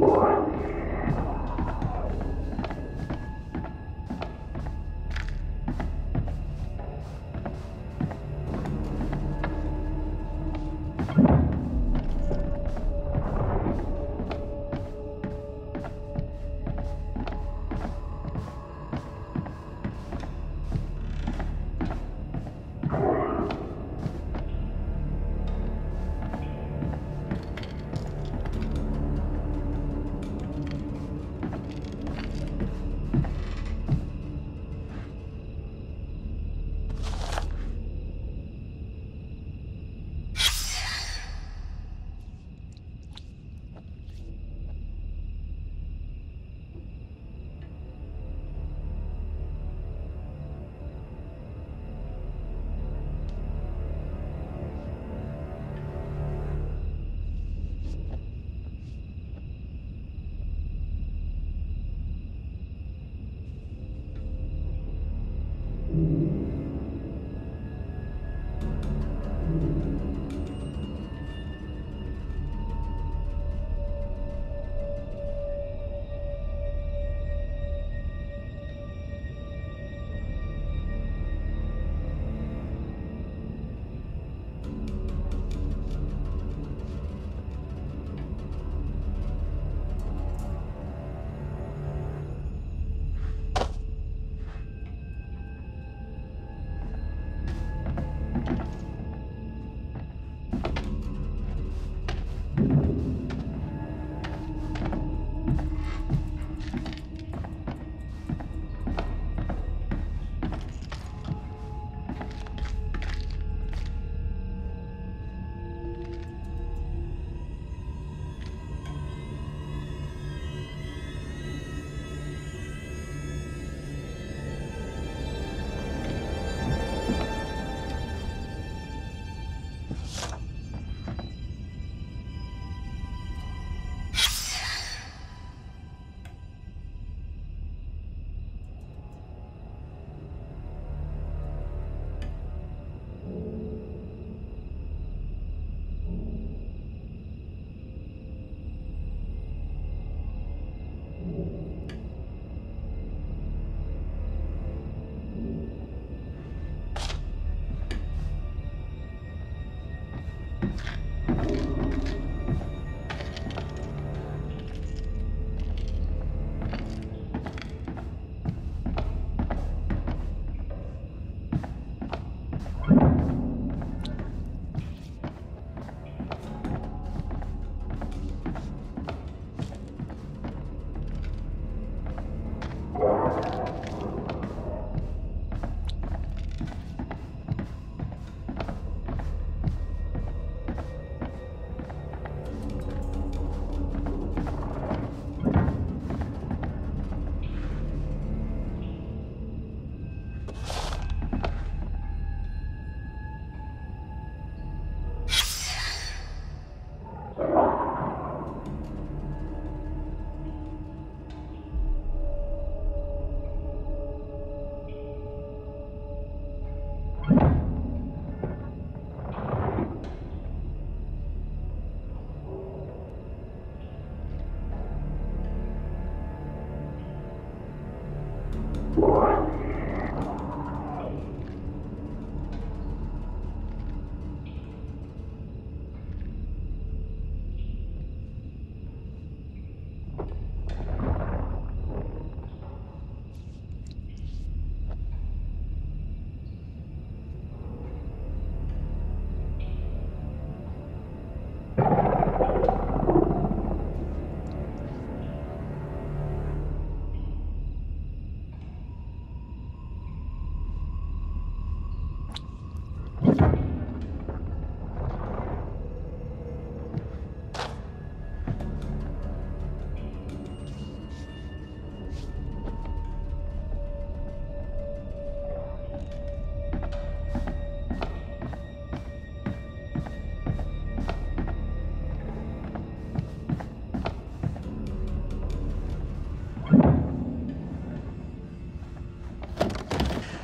What?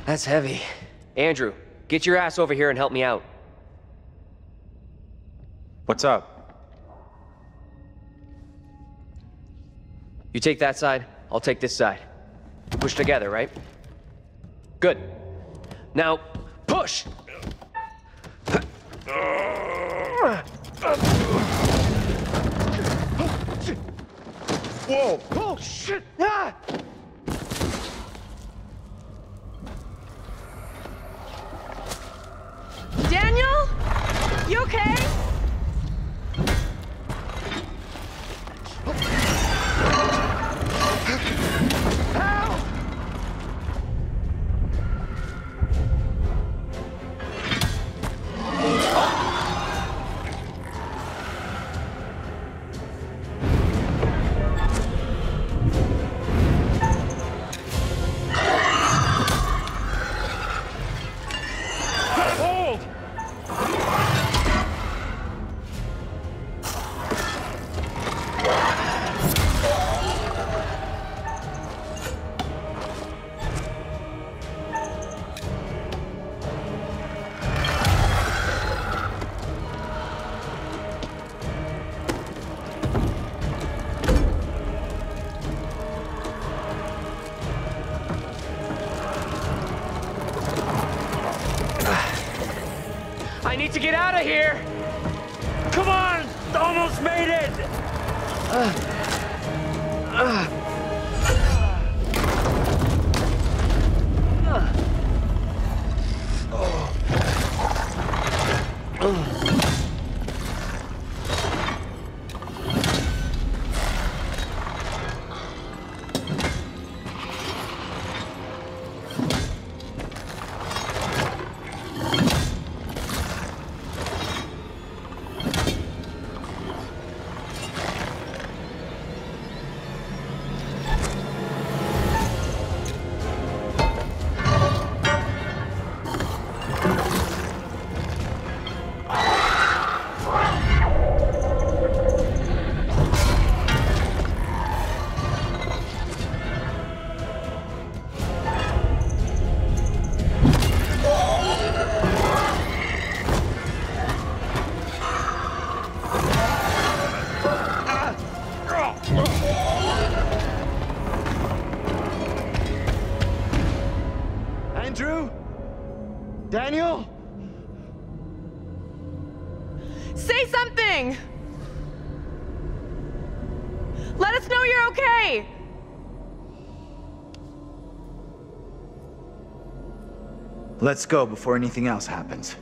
That's heavy. Andrew, get your ass over here and help me out. What's up? You take that side, I'll take this side. We push together, right? Good. Now, push! Whoa! Oh, shit! Ah! Daniel? You okay? To get out of here! Come on! Almost made it! Andrew? Let's go before anything else happens.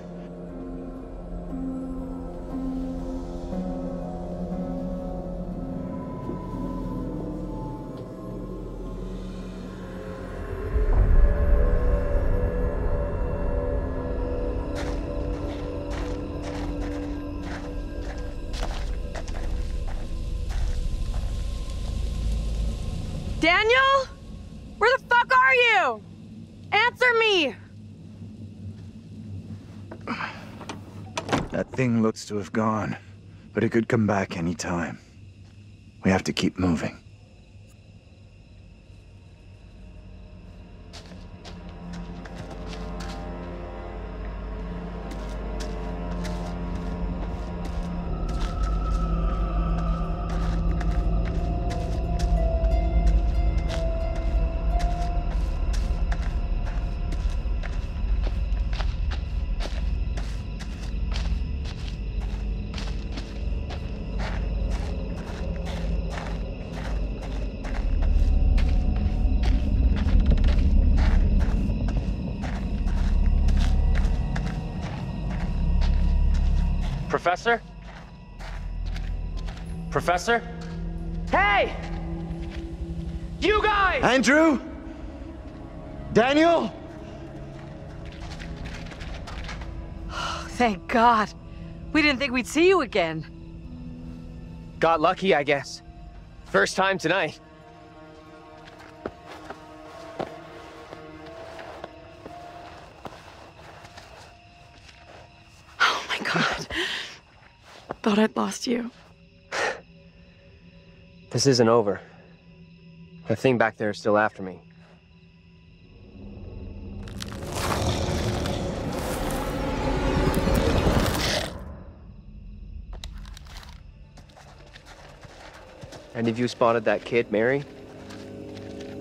That to have gone, but it could come back any time. We have to keep moving. Professor? Hey! You guys! Andrew? Daniel? Oh, Thank God. We didn't think we'd see you again. Got lucky, I guess. First time tonight. Oh my God. Thought I'd lost you. This isn't over. The thing back there is still after me. Any of you spotted that kid, Mary?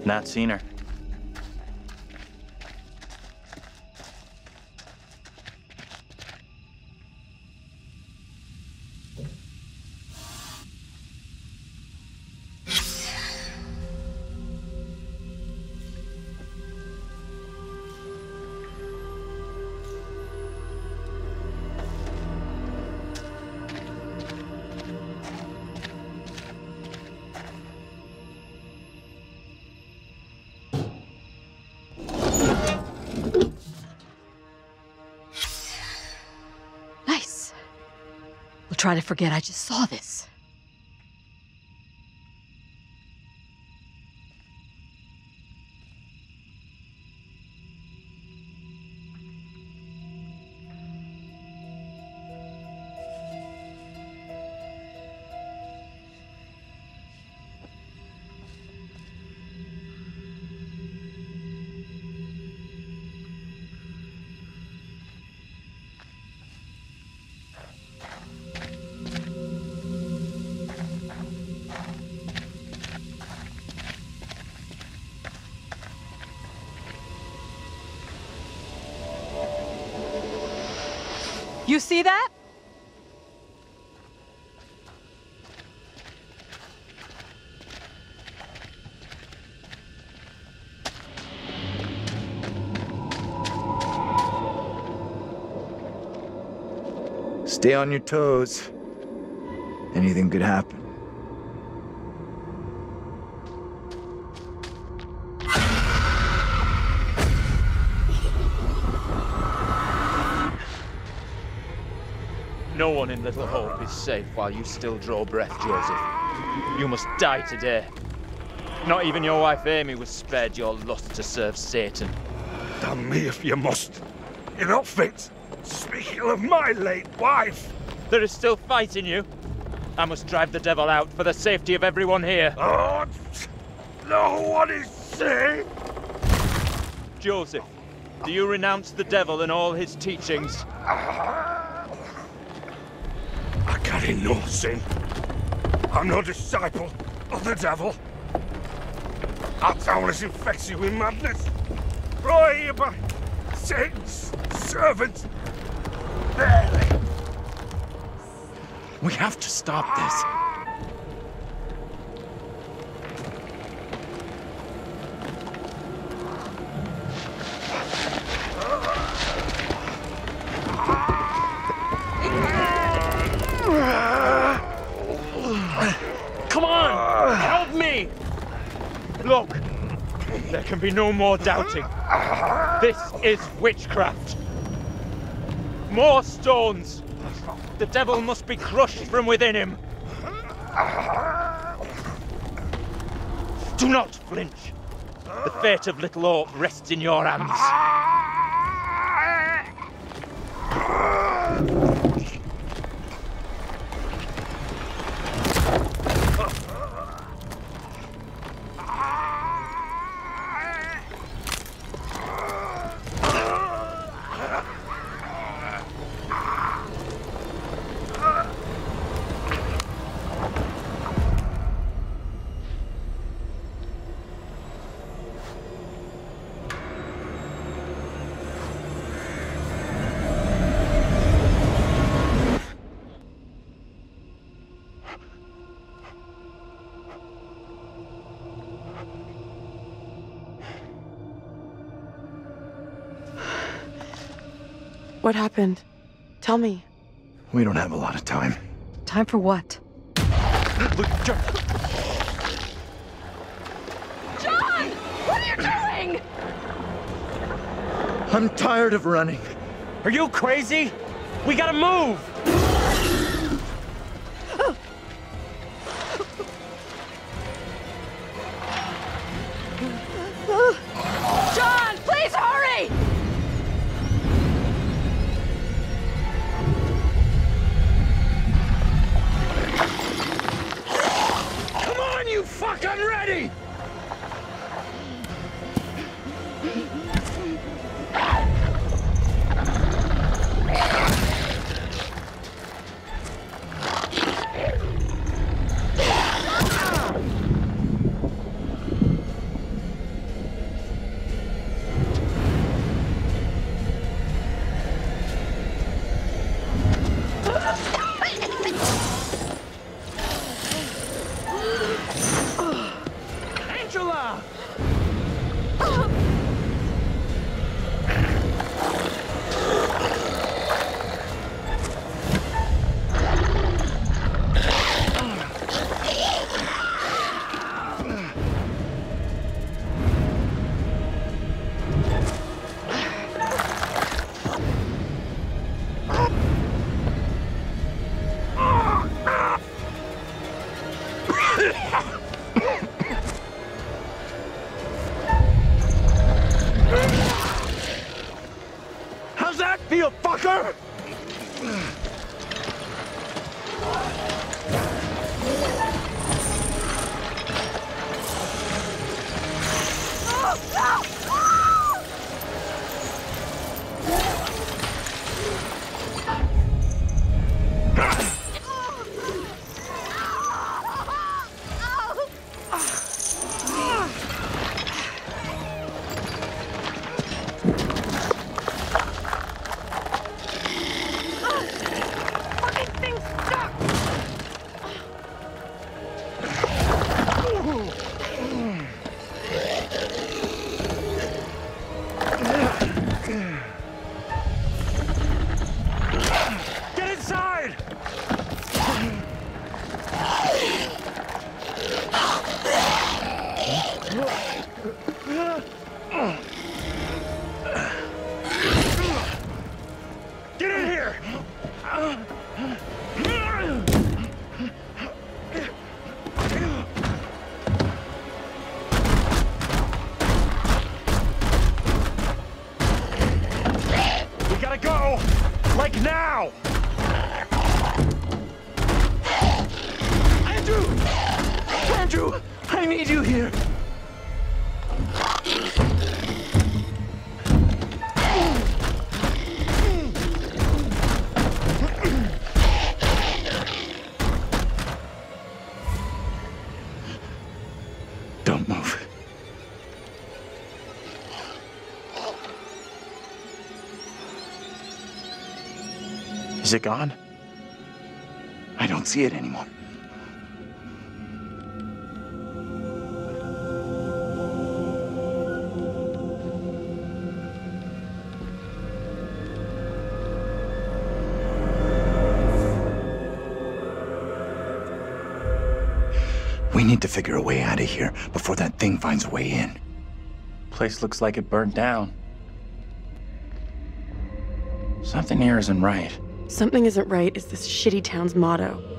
Not seen her. Try to forget I just saw this. You see that? Stay on your toes. Anything could happen. In Little Hope is safe while you still draw breath, Joseph. You must die today. Not even your wife Amy was spared your lust to serve Satan. Damn me if you must. You're not fit. Speaking of my late wife. There is still fight in you. I must drive the devil out for the safety of everyone here. Oh, no one is safe. Joseph, do you renounce the devil and all his teachings? Ah, No sin. I'm no disciple of the devil. Our town is infected with madness. Brought here by Satan's servant. Barely. We have to stop this. Be no more doubting. This is witchcraft. More stones! The devil must be crushed from within him. Do not flinch. The fate of Little Hope rests in your hands. What happened? Tell me. We don't have a lot of time. Time for what? John! What are you doing? I'm tired of running. Are you crazy? We gotta move! How's that feel, fucker? Is it gone? I don't see it anymore. We need to figure a way out of here before that thing finds a way in. Place looks like it burned down. Something here isn't right. Something isn't right is this shitty town's motto.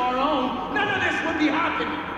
Of our own, none of this would be happening.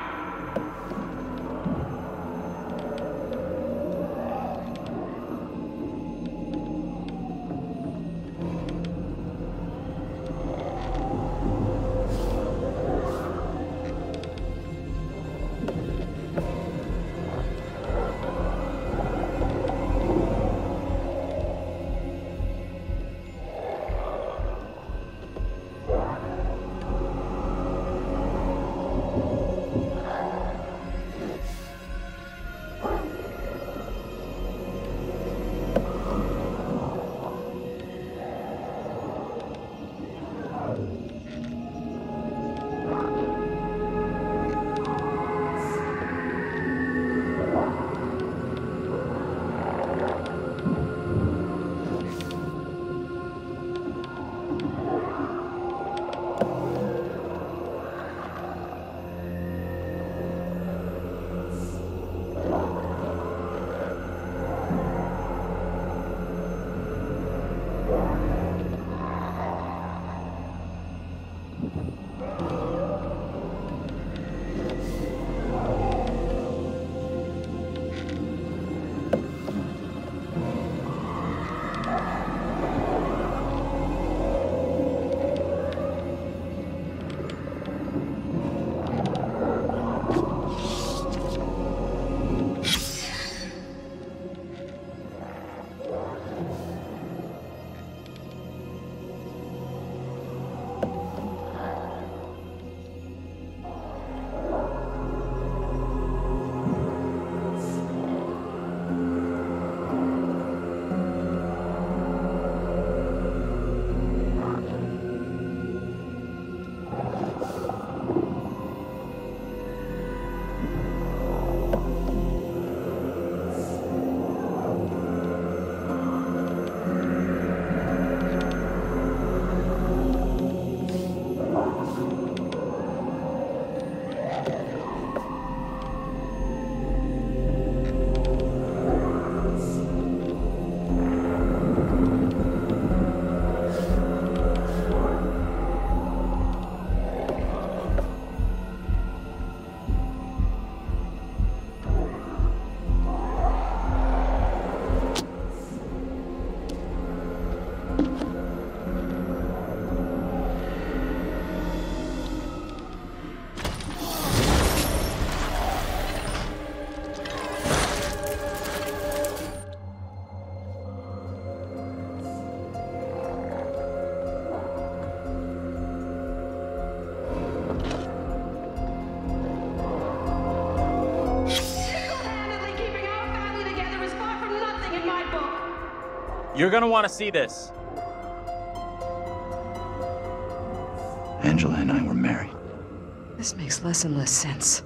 You're gonna want to see this. Angela and I were married. This makes less and less sense.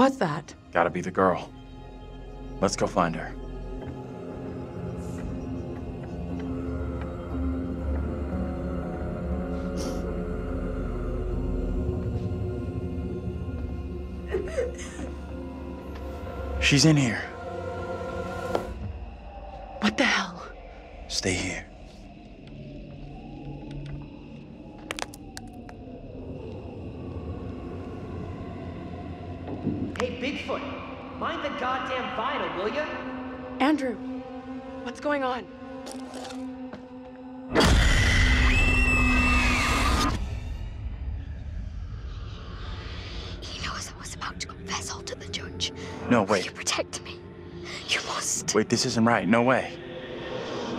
Was that? Gotta be the girl. Let's go find her. She's in here. No, Will wait. you protect me? You must. Wait, this isn't right. No way.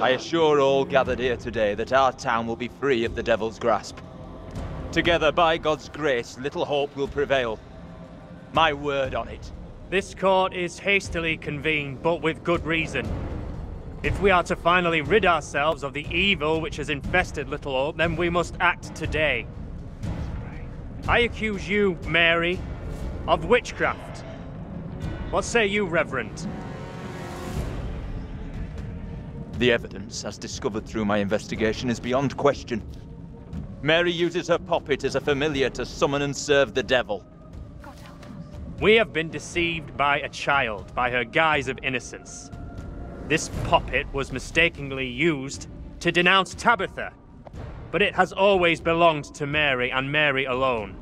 I assure all gathered here today that our town will be free of the devil's grasp. Together, by God's grace, little hope will prevail. My word on it. This court is hastily convened, but with good reason. If we are to finally rid ourselves of the evil which has infested Little Hope, then we must act today. I accuse you, Mary, of witchcraft. What say you, Reverend? The evidence, as discovered through my investigation, is beyond question. Mary uses her puppet as a familiar to summon and serve the devil. We have been deceived by a child, by her guise of innocence. This puppet was mistakenly used to denounce Tabitha, but it has always belonged to Mary and Mary alone.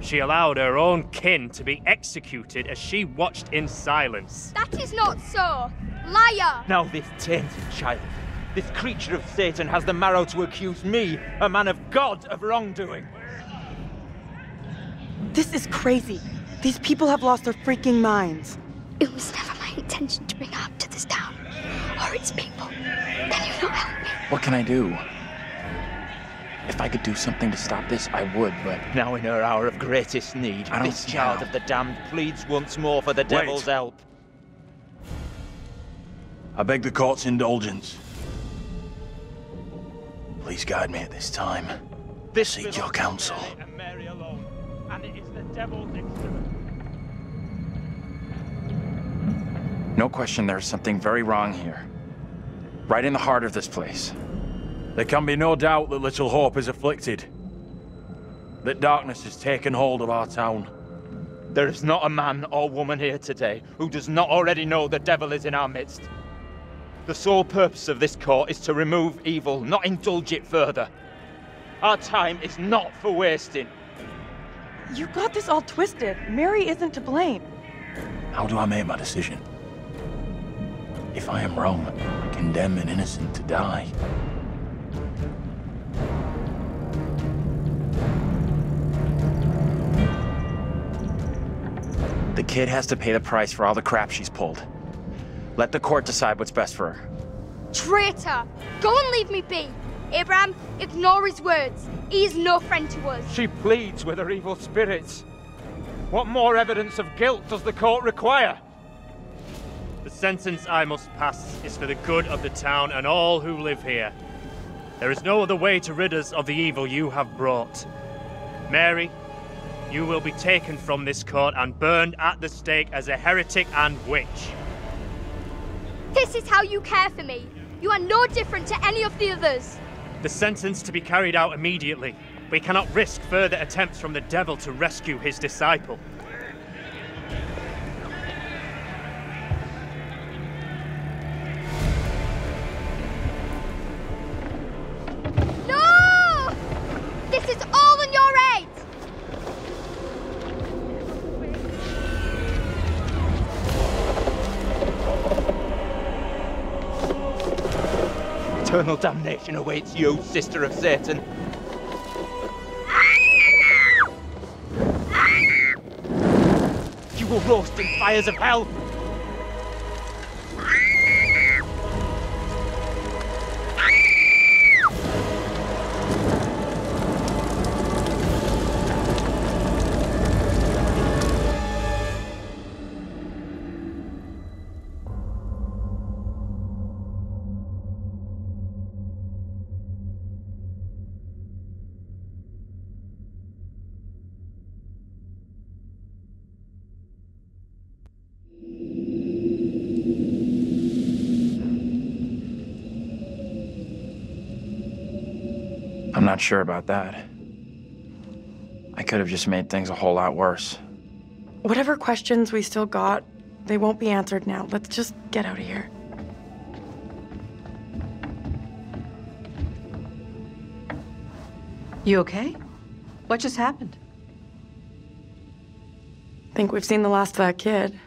She allowed her own kin to be executed as she watched in silence. That is not so. Liar! Now this tainted child, this creature of Satan has the marrow to accuse me, a man of God, of wrongdoing. This is crazy. These people have lost their freaking minds. It was never my intention to bring harm to this town or its people. Can you not help me? What can I do? If I could do something to stop this, I would, but Now in her hour of greatest need, I this child how. of the damned pleads once more for the devil's help. I beg the court's indulgence. Please guide me at this time. This Seek your counsel. And Mary alone, and it is the devil's instrument. No question there's something very wrong here. Right in the heart of this place. There can be no doubt that Little Hope is afflicted. That darkness has taken hold of our town. There is not a man or woman here today who does not already know the devil is in our midst. The sole purpose of this court is to remove evil, not indulge it further. Our time is not for wasting. You got this all twisted. Mary isn't to blame. How do I make my decision? If I am wrong, I condemn an innocent to die. The kid has to pay the price for all the crap she's pulled. Let the court decide what's best for her. Traitor! Go and leave me be! Abraham, ignore his words. He is no friend to us. She pleads with her evil spirits. What more evidence of guilt does the court require? The sentence I must pass is for the good of the town and all who live here. There is no other way to rid us of the evil you have brought. Mary, you will be taken from this court and burned at the stake as a heretic and witch. This is how you care for me. You are no different to any of the others. The sentence to be carried out immediately. We cannot risk further attempts from the devil to rescue his disciple. Eternal damnation awaits you, sister of Satan. You will roast in fires of hell. Not sure about that. I could have just made things a whole lot worse. Whatever questions we still got, they won't be answered now. Let's just get out of here. You okay? What just happened? Think we've seen the last of that kid.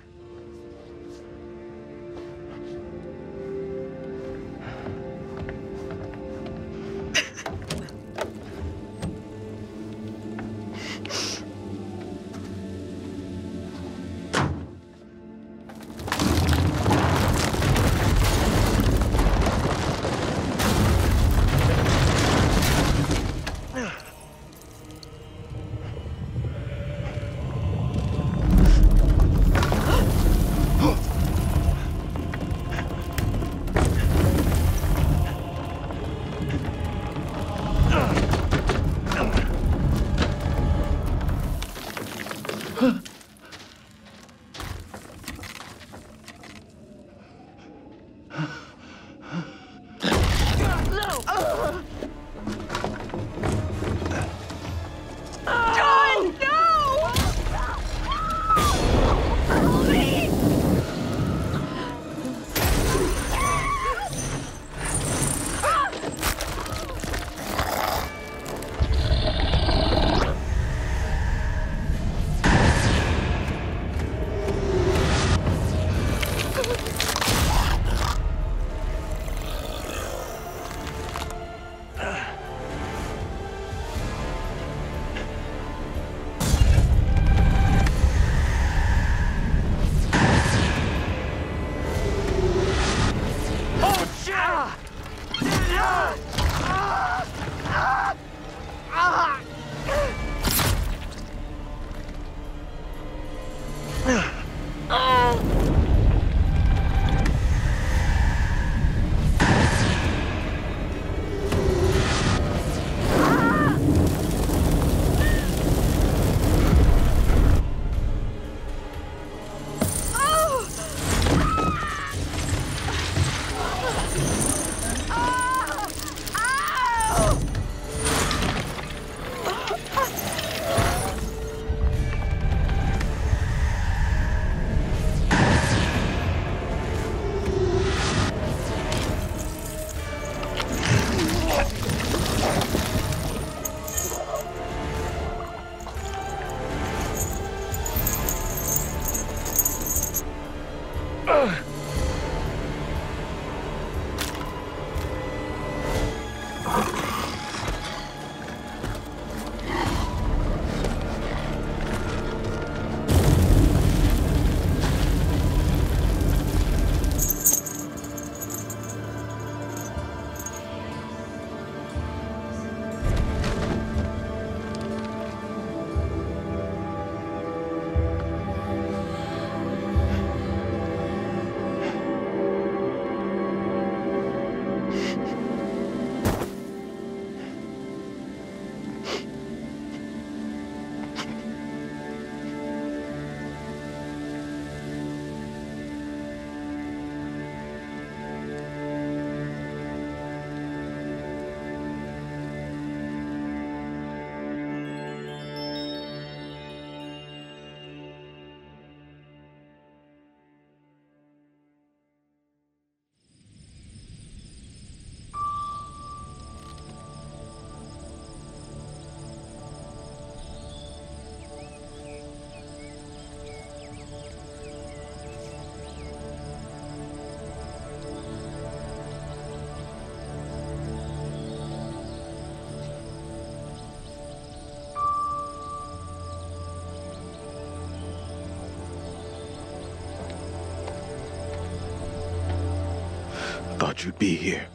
You'd be here.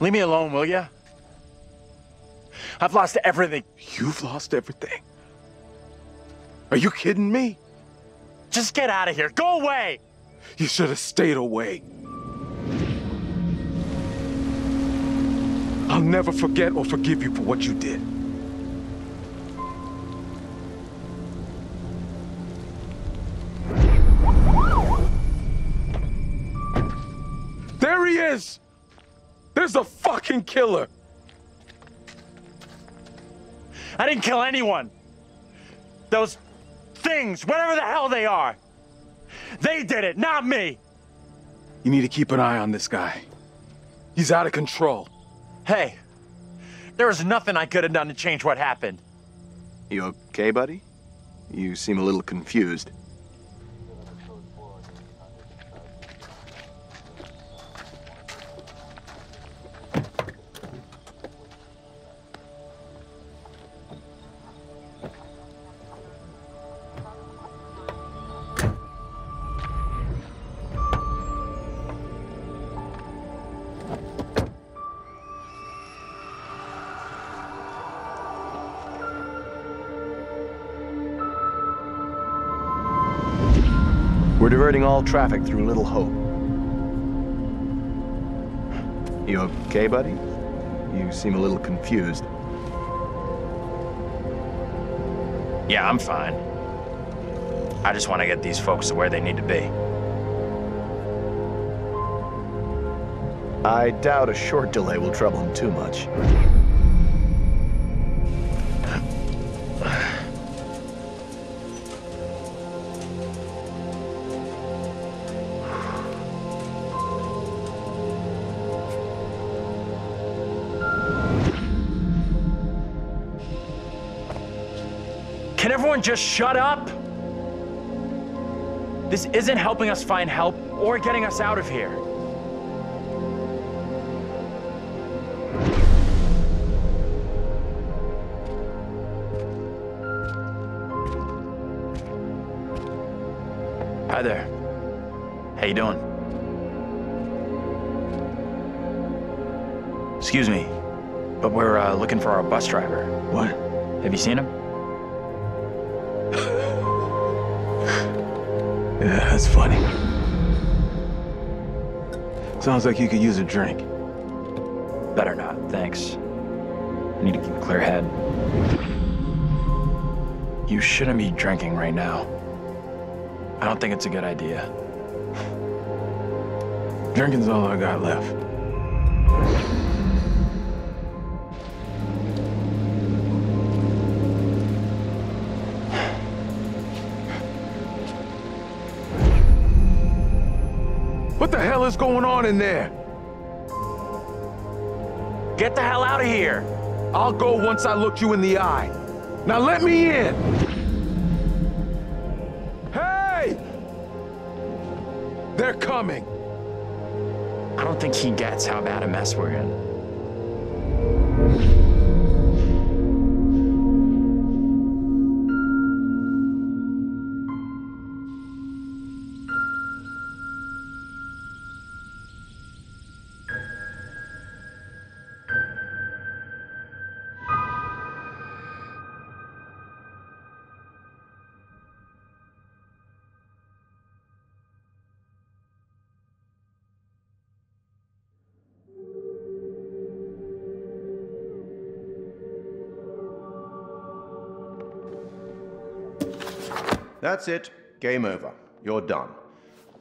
Leave me alone, will ya? I've lost everything. You've lost everything. Are you kidding me? Just get out of here. Go away. You should have stayed away. I'll never forget or forgive you for what you did. Is! There's a fucking killer! I didn't kill anyone. Those things, whatever the hell they are. They did it, not me. You need to keep an eye on this guy. He's out of control. Hey, there was nothing I could have done to change what happened. You okay, buddy? You seem a little confused. Traffic through Little Hope. You okay, buddy? You seem a little confused. Yeah, I'm fine. I just want to get these folks to where they need to be. I doubt a short delay will trouble him too much. Can everyone just shut up? This isn't helping us find help or getting us out of here. Hi there. How you doing? Excuse me, but we're uh, looking for our bus driver. What? Have you seen him? Yeah, that's funny. Sounds like you could use a drink. Better not, thanks. I need to keep a clear head. You shouldn't be drinking right now. I don't think it's a good idea. Drinking's all I got left. Is going on in there? Get the hell out of here! I'll go once I look you in the eye. Now let me in! Hey! They're coming. I don't think he gets how bad a mess we're in. That's it. Game over. You're done.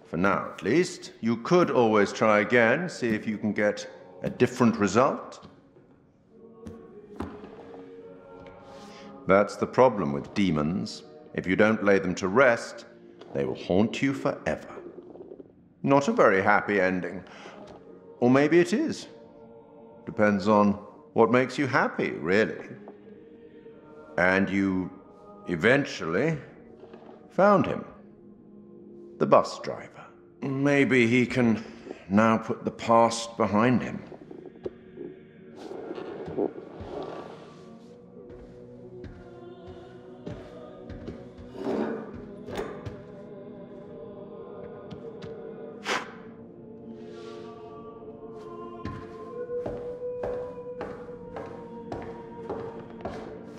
For now, at least. You could always try again, see if you can get a different result. That's the problem with demons. If you don't lay them to rest, they will haunt you forever. Not a very happy ending. Or maybe it is. Depends on what makes you happy, really. And you eventually found him. The bus driver. Maybe he can now put the past behind him.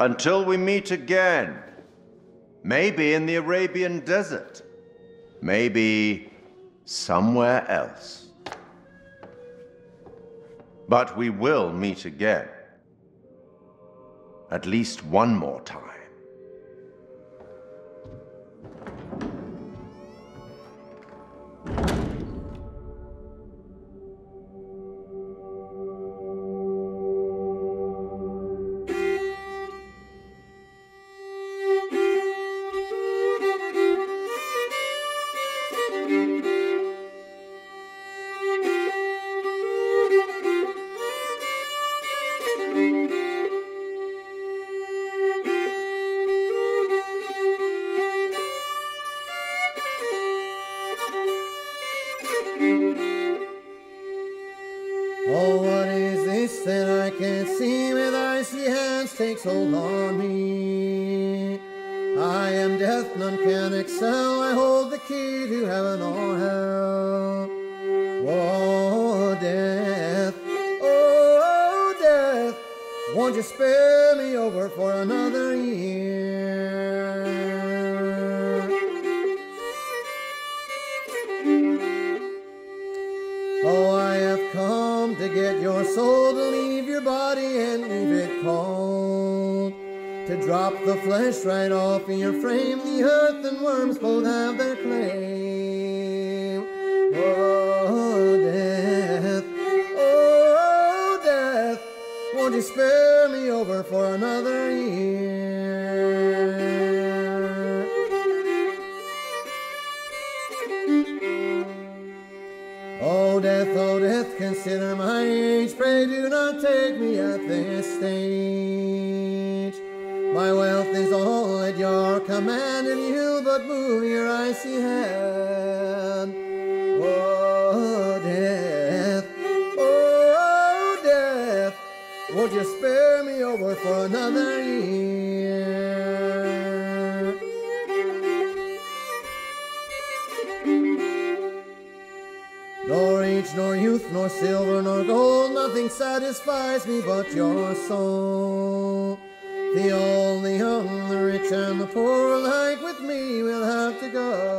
Until we meet again. Maybe in the Arabian desert. Maybe somewhere else. But we will meet again. At least one more time. Consider my age, pray do not take me at this stage. My wealth is all at your command, and you but move your icy hand. Oh, death, oh, death, would you spare me over for another nor silver nor gold, nothing satisfies me but your soul. The only, the the rich and the poor alike with me will have to go.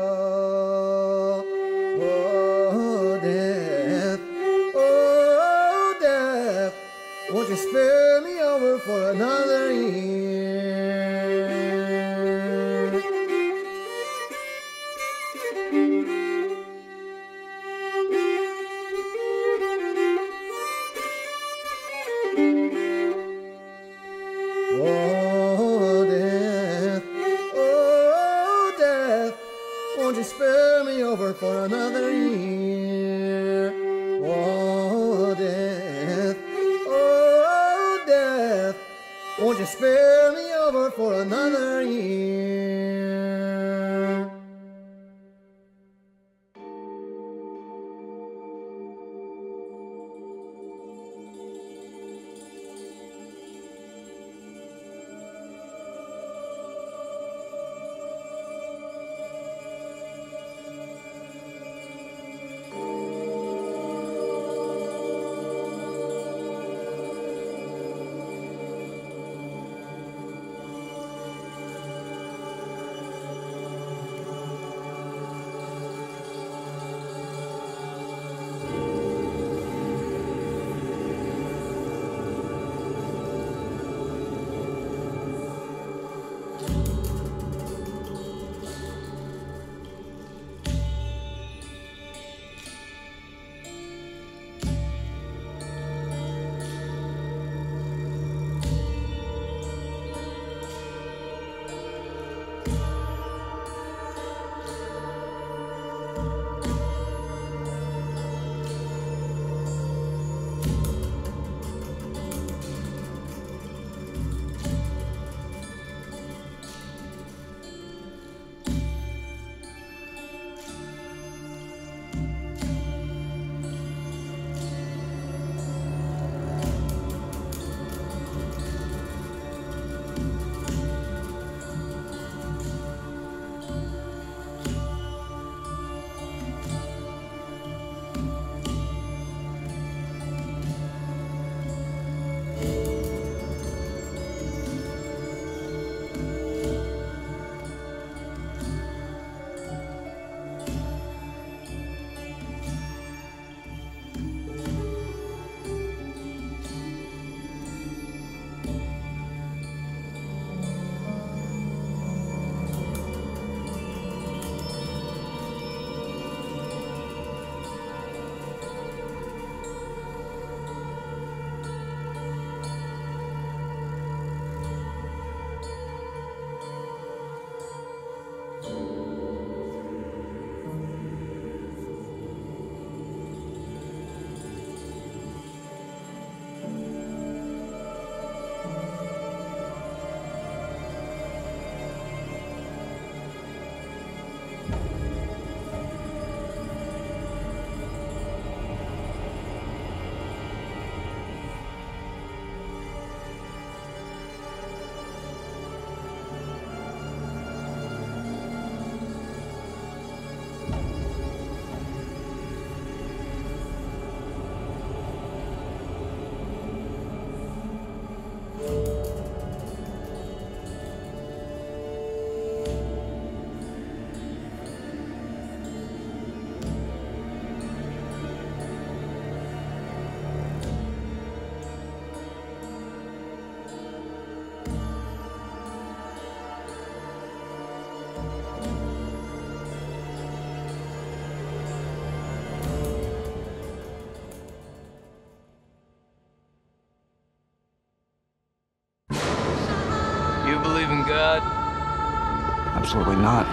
Absolutely not.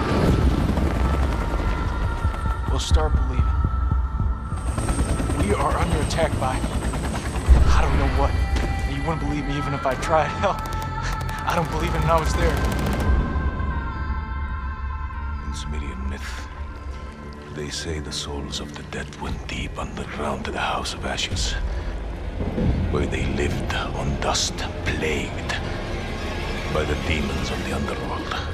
We'll start believing. We are under attack by I don't know what. You wouldn't believe me even if I tried. Hell, I don't believe it and I was there. In Sumerian myth, they say the souls of the dead went deep underground to the House of Ashes, where they lived on dust, plagued by the demons of the underworld.